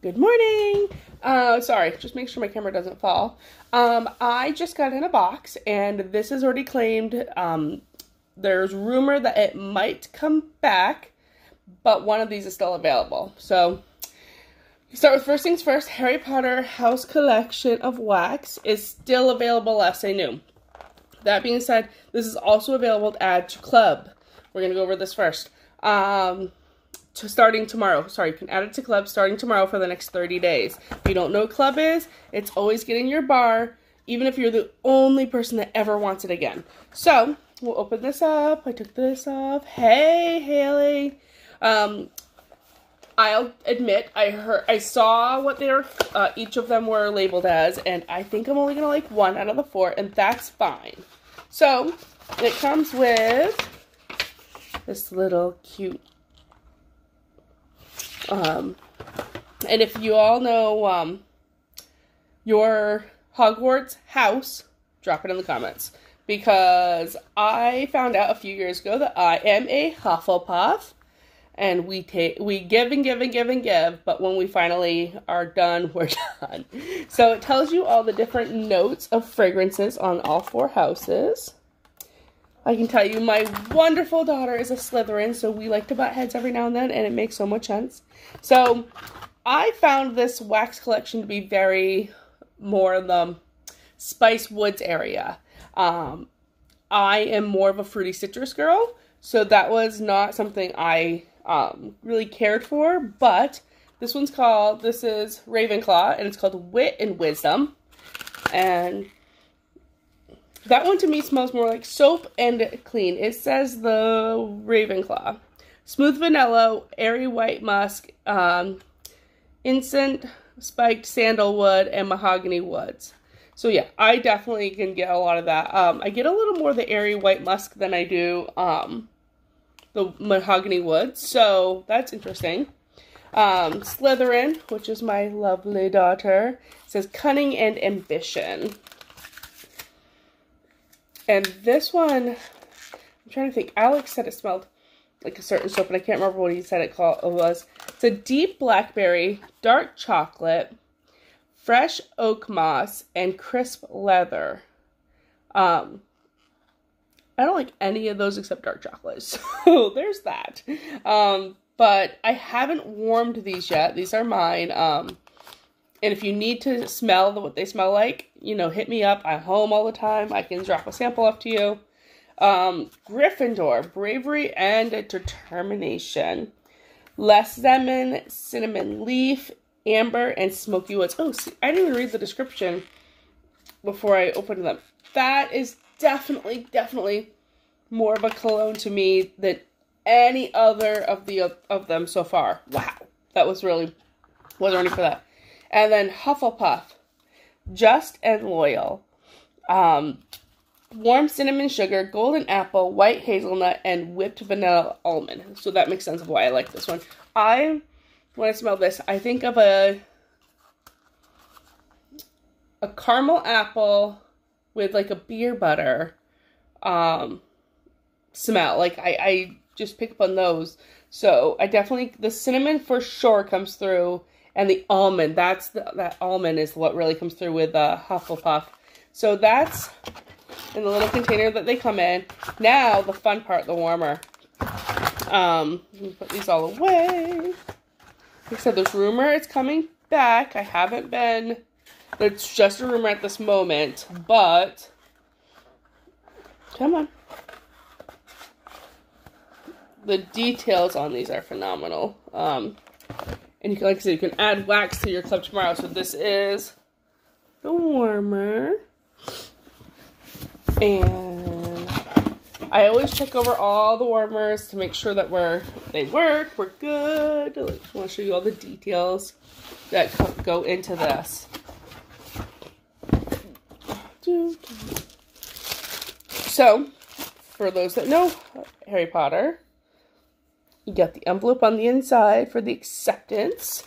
Good morning. Uh, sorry, just make sure my camera doesn't fall. Um, I just got in a box, and this is already claimed. Um, there's rumor that it might come back, but one of these is still available. So, start with first things first. Harry Potter House Collection of Wax is still available. Last I knew. That being said, this is also available to add to Club. We're gonna go over this first. Um, to starting tomorrow. Sorry, you can add it to club starting tomorrow for the next 30 days. If you don't know club is, it's always getting your bar, even if you're the only person that ever wants it again. So, we'll open this up. I took this off. Hey, Haley. Um, I'll admit, I heard, I saw what they're, uh, each of them were labeled as, and I think I'm only gonna like one out of the four, and that's fine. So, it comes with this little cute um, and if you all know um, your Hogwarts house, drop it in the comments. Because I found out a few years ago that I am a Hufflepuff. And we take we give and give and give and give, but when we finally are done, we're done. So it tells you all the different notes of fragrances on all four houses. I can tell you my wonderful daughter is a Slytherin, so we like to butt heads every now and then, and it makes so much sense. So I found this wax collection to be very more of the spice woods area. Um, I am more of a fruity citrus girl, so that was not something I um, really cared for, but this one's called, this is Ravenclaw, and it's called Wit and Wisdom. And that one to me smells more like soap and clean. It says the Ravenclaw. Smooth vanilla, airy white musk, um, incense, spiked sandalwood, and mahogany woods. So yeah, I definitely can get a lot of that. Um, I get a little more the airy white musk than I do um, the mahogany woods. So that's interesting. Um, Slytherin, which is my lovely daughter, says cunning and ambition. And this one, I'm trying to think. Alex said it smelled like a certain soap, and I can't remember what he said it called it was. It's a deep blackberry, dark chocolate, fresh oak moss, and crisp leather. Um, I don't like any of those except dark chocolate, so there's that. Um, but I haven't warmed these yet. These are mine. Um, and if you need to smell what they smell like, you know, hit me up. I'm home all the time. I can drop a sample off to you. Um, Gryffindor, bravery and determination. Less lemon, cinnamon leaf, amber, and smoky woods. Oh, see, I didn't even read the description before I opened them. That is definitely, definitely more of a cologne to me than any other of the of them so far. Wow, that was really wasn't ready for that. And then Hufflepuff, Just and Loyal. Um, warm cinnamon sugar, golden apple, white hazelnut, and whipped vanilla almond. So that makes sense of why I like this one. I, when I smell this, I think of a a caramel apple with like a beer butter um, smell. Like I, I just pick up on those. So I definitely the cinnamon for sure comes through and the almond. That's the, that almond is what really comes through with uh, Hufflepuff. So that's in the little container that they come in. Now the fun part, the warmer. Um, put these all away. Like I said, there's rumor it's coming back. I haven't been. It's just a rumor at this moment, but come on. The details on these are phenomenal. Um, and you can, like I said, you can add wax to your club tomorrow. So this is the warmer. And I always check over all the warmers to make sure that we're they work, we're good. I want to show you all the details that go into this. So, for those that know Harry Potter, you got the envelope on the inside for the acceptance.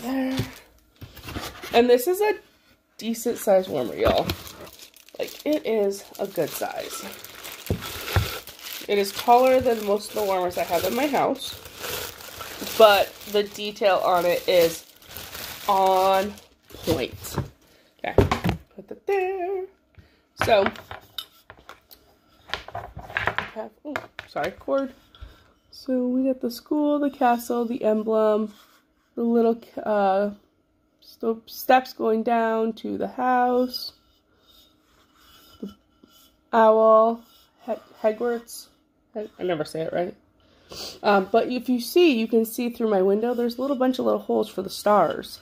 There. And this is a decent size warmer, y'all. Like, it is a good size. It is taller than most of the warmers I have in my house. but the detail on it is on point. Okay, put that there. So, have, oh, sorry, cord. So we got the school, the castle, the emblem, the little uh, steps going down to the house, the owl, he Hegwarts. I never say it right. Um, but if you see, you can see through my window, there's a little bunch of little holes for the stars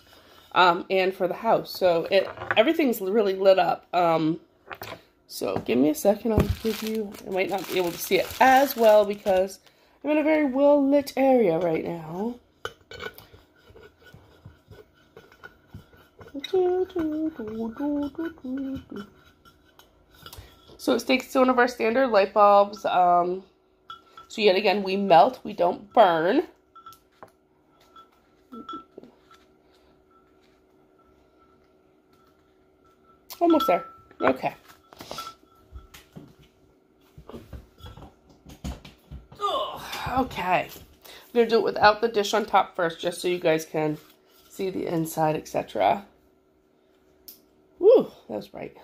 um, and for the house. So it everything's really lit up. Um, so give me a second. I'll give you, I might not be able to see it as well because I'm in a very well lit area right now. So it takes one of our standard light bulbs. Um, so yet again, we melt, we don't burn. Almost there. Okay. Okay. I'm going to do it without the dish on top first, just so you guys can see the inside, etc. Woo, that was bright.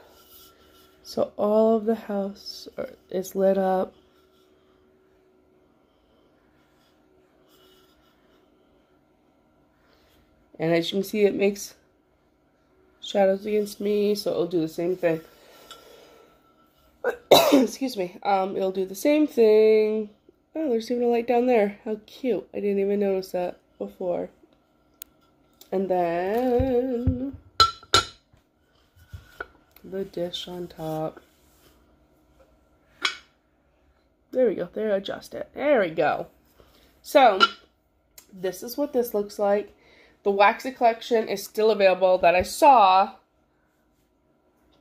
So all of the house is lit up. And as you can see, it makes shadows against me, so it'll do the same thing. Excuse me. Um, it'll do the same thing. Oh, there's even a light down there. How cute. I didn't even notice that before. And then the dish on top. There we go. There, adjust it. There we go. So, this is what this looks like. The Waxy collection is still available that I saw.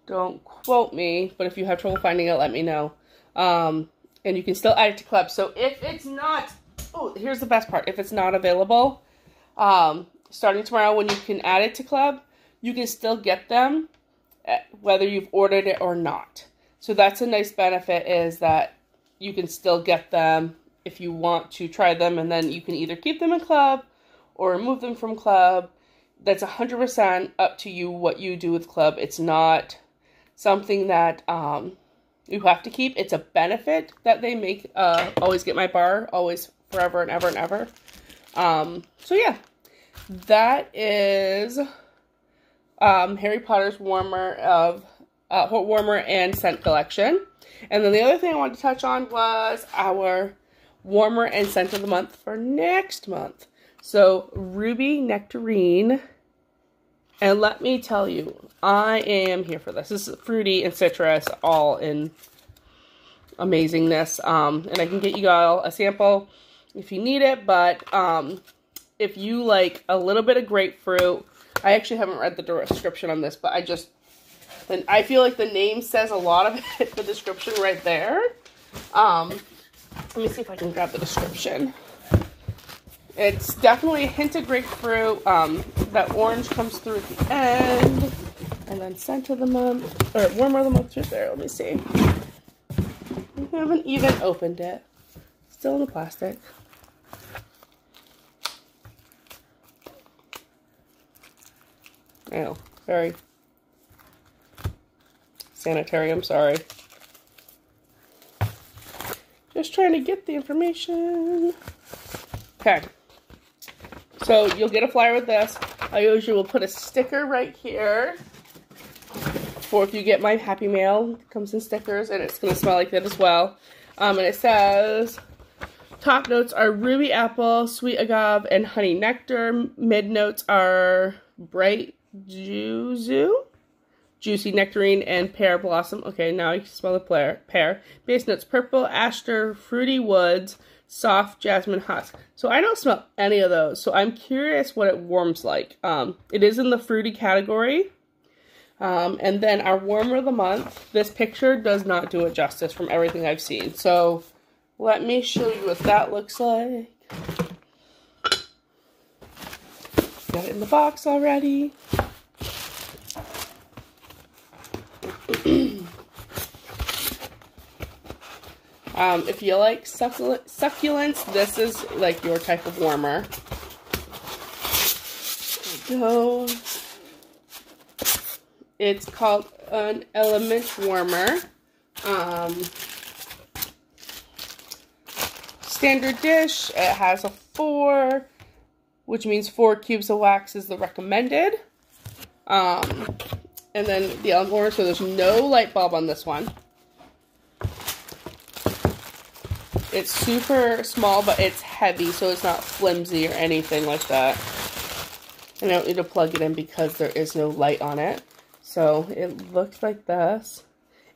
Don't quote me, but if you have trouble finding it, let me know. Um, and you can still add it to club. So if it's not, oh, here's the best part. If it's not available, um, starting tomorrow when you can add it to club, you can still get them eh, whether you've ordered it or not. So that's a nice benefit is that you can still get them if you want to try them and then you can either keep them in club or remove them from club. That's 100% up to you what you do with club. It's not something that um, you have to keep. It's a benefit that they make uh, always get my bar, always forever and ever and ever. Um, so yeah, that is um, Harry Potter's warmer of uh, warmer and scent collection. And then the other thing I wanted to touch on was our warmer and scent of the month for next month. So Ruby Nectarine. And let me tell you, I am here for this. This is fruity and citrus all in amazingness. Um, and I can get you all a sample if you need it. But um, if you like a little bit of grapefruit, I actually haven't read the description on this, but I just, then I feel like the name says a lot of it, the description right there. Um, let me see if I can grab the description. It's definitely a hint of grapefruit. Um, that orange comes through at the end. And then scent of the month, or warmer of the month right there. Let me see. I haven't even opened it. Still in the plastic. Oh, very sanitary, I'm sorry. Just trying to get the information. Okay. So you'll get a flyer with this. I usually will put a sticker right here for if you get my Happy Mail. It comes in stickers and it's going to smell like that as well. Um, and it says, top notes are ruby apple, sweet agave, and honey nectar. Mid notes are bright yuzu, juicy nectarine, and pear blossom. Okay, now you can smell the pear. pear. Base notes purple, aster, fruity woods, soft jasmine husk. So I don't smell any of those. So I'm curious what it warms like. Um, it is in the fruity category. Um, and then our warmer of the month. This picture does not do it justice from everything I've seen. So let me show you what that looks like. Got it in the box already. Um, if you like succulent, succulents, this is like your type of warmer. go. It's called an element warmer. Um, standard dish. It has a four, which means four cubes of wax is the recommended. Um, and then the element warmer, so there's no light bulb on this one. It's super small, but it's heavy, so it's not flimsy or anything like that. And I don't need to plug it in because there is no light on it. So it looks like this.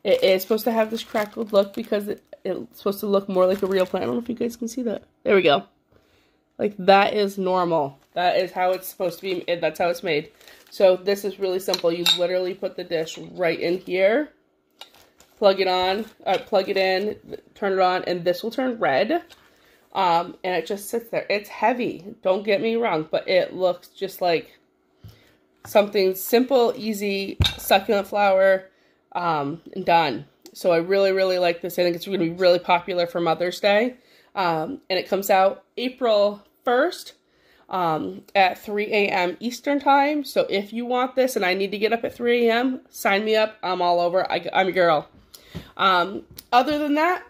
It is supposed to have this crackled look because it, it's supposed to look more like a real plant. I don't know if you guys can see that. There we go. Like that is normal. That is how it's supposed to be. That's how it's made. So this is really simple. You literally put the dish right in here plug it on, uh, plug it in, turn it on, and this will turn red. Um, and it just sits there. It's heavy, don't get me wrong, but it looks just like something simple, easy, succulent flower, um, and done. So I really, really like this. I think it's going to be really popular for Mother's Day. Um, and it comes out April 1st um, at 3 a.m. Eastern Time. So if you want this and I need to get up at 3 a.m., sign me up. I'm all over. I, I'm a girl. Um, other than that,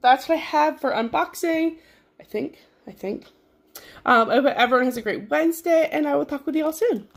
that's what I have for unboxing. I think, I think. Um, I hope everyone has a great Wednesday, and I will talk with you all soon.